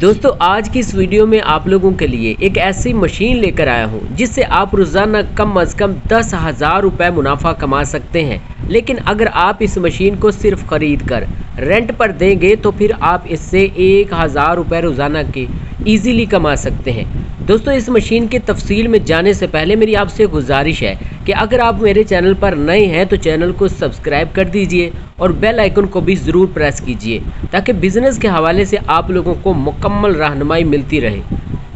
दोस्तों, आज की इस वीडियो में आप लोगों के लिए एक ऐसी मशीन लेकर आया हूँ, जिससे आप रोज़ाना कम अज़ कम दस हज़ार रुपये मुनाफा कमा सकते हैं। लेकिन अगर आप इस मशीन को सिर्फ़ ख़रीद कर रेंट पर देंगे तो फिर आप इससे एक हज़ार रुपये रोज़ाना के ईज़िली कमा सकते हैं। दोस्तों, इस मशीन के तफसील में जाने से पहले मेरी आपसे गुजारिश है कि अगर आप मेरे चैनल पर नए हैं तो चैनल को सब्सक्राइब कर दीजिए और बेल आइकन को भी ज़रूर प्रेस कीजिए, ताकि बिज़नेस के हवाले से आप लोगों को मुकम्मल रहनमाई मिलती रहे।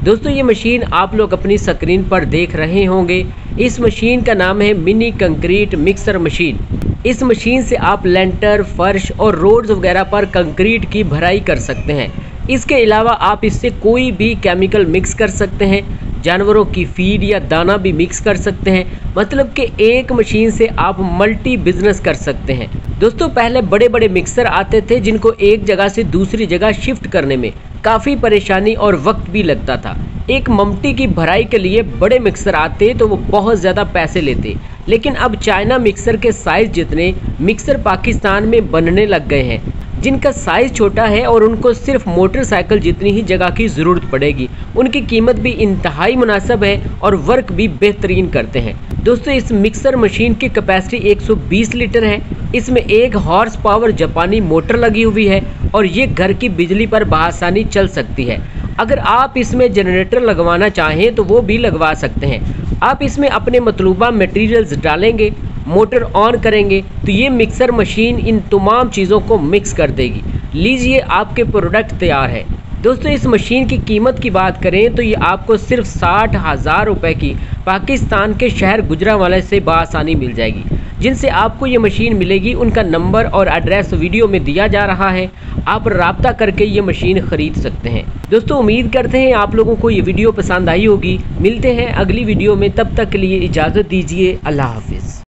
दोस्तों, ये मशीन आप लोग अपनी स्क्रीन पर देख रहे होंगे। इस मशीन का नाम है मिनी कंक्रीट मिक्सर मशीन। इस मशीन से आप लेंटर, फर्श और रोड्स वगैरह पर कंक्रीट की भराई कर सकते हैं। इसके अलावा आप इससे कोई भी केमिकल मिक्स कर सकते हैं। जानवरों की फ़ीड या दाना भी मिक्स कर सकते हैं। मतलब कि एक मशीन से आप मल्टी बिज़नेस कर सकते हैं। दोस्तों, पहले बड़े बड़े मिक्सर आते थे जिनको एक जगह से दूसरी जगह शिफ्ट करने में काफ़ी परेशानी और वक्त भी लगता था। एक ममटी की भराई के लिए बड़े मिक्सर आते तो वो बहुत ज़्यादा पैसे लेते। लेकिन अब चाइना मिक्सर के साइज़ जितने मिक्सर पाकिस्तान में बनने लग गए हैं। जिनका साइज़ छोटा है और उनको सिर्फ़ मोटरसाइकिल जितनी ही जगह की ज़रूरत पड़ेगी, उनकी कीमत भी इंतहाई मुनासब है और वर्क भी बेहतरीन करते हैं। दोस्तों, इस मिक्सर मशीन की कैपेसिटी 120 लीटर है। इसमें एक हॉर्स पावर जापानी मोटर लगी हुई है और ये घर की बिजली पर बसानी चल सकती है। अगर आप इसमें जनरेटर लगवाना चाहें तो वो भी लगवा सकते हैं। आप इसमें अपने मतलूबा मटेरियल्स डालेंगे मोटर ऑन करेंगे तो ये मिक्सर मशीन इन तमाम चीज़ों को मिक्स कर देगी। लीजिए, आपके प्रोडक्ट तैयार है। दोस्तों, इस मशीन की कीमत की बात करें तो ये आपको सिर्फ़ साठ हज़ार रुपये की पाकिस्तान के शहर गुजरावाला से बसानी मिल जाएगी। जिनसे आपको ये मशीन मिलेगी, उनका नंबर और एड्रेस वीडियो में दिया जा रहा है। आप रबता करके ये मशीन ख़रीद सकते हैं। दोस्तों, उम्मीद करते हैं आप लोगों को ये वीडियो पसंद आई होगी। मिलते हैं अगली वीडियो में। तब तक के लिए इजाज़त दीजिए। अल्लाह हाफिज़।